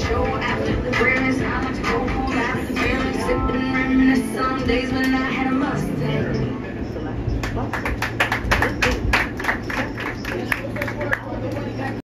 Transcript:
show after the realness. I like to go home after of the feelings. Sipping, reminisce some days when I had a must.